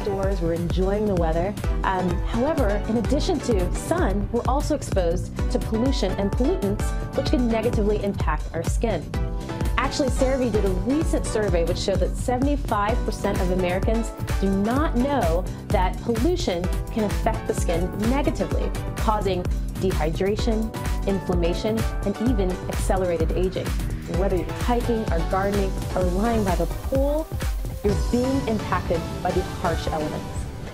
outdoors, we're enjoying the weather. Um, however, in addition to sun, we're also exposed to pollution and pollutants, which can negatively impact our skin. Actually, CeraVe did a recent survey which showed that 75% of Americans do not know that pollution can affect the skin negatively, causing dehydration, inflammation, and even accelerated aging. Whether you're hiking or gardening or lying by the pool, you're being impacted by the harsh elements.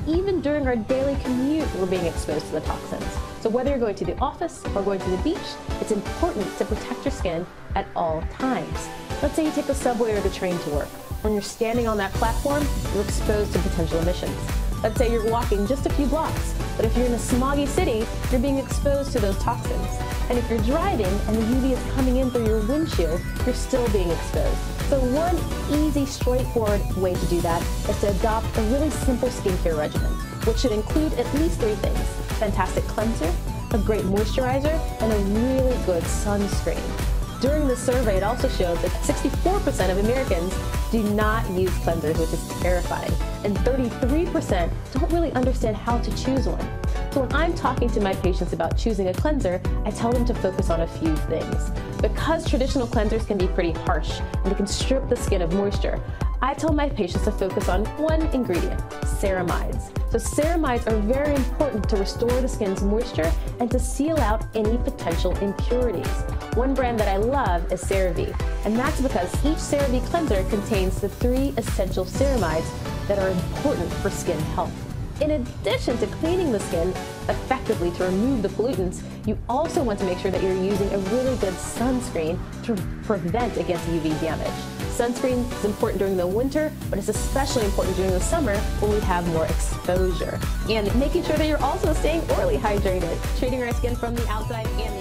Even during our daily commute, we're being exposed to the toxins. So whether you're going to the office or going to the beach, it's important to protect your skin at all times. Let's say you take the subway or the train to work. When you're standing on that platform, you're exposed to potential emissions. Let's say you're walking just a few blocks, but if you're in a smoggy city, you're being exposed to those toxins. And if you're driving and the UV is coming in through your windshield, you're still being exposed. So one easy, straightforward way to do that is to adopt a really simple skincare regimen, which should include at least three things. Fantastic cleanser, a great moisturizer, and a really good sunscreen. During the survey, it also showed that 64% of Americans do not use cleansers, which is terrifying, and 33% don't really understand how to choose one. So when I'm talking to my patients about choosing a cleanser, I tell them to focus on a few things. Because traditional cleansers can be pretty harsh and they can strip the skin of moisture, I tell my patients to focus on one ingredient, ceramides. So ceramides are very important to restore the skin's moisture and to seal out any potential impurities. One brand that I love is CeraVe, and that's because each CeraVe cleanser contains the three essential ceramides that are important for skin health. In addition to cleaning the skin effectively to remove the pollutants, you also want to make sure that you're using a really good sunscreen to prevent against UV damage. Sunscreen is important during the winter, but it's especially important during the summer when we have more exposure. And making sure that you're also staying orally hydrated, treating our skin from the outside and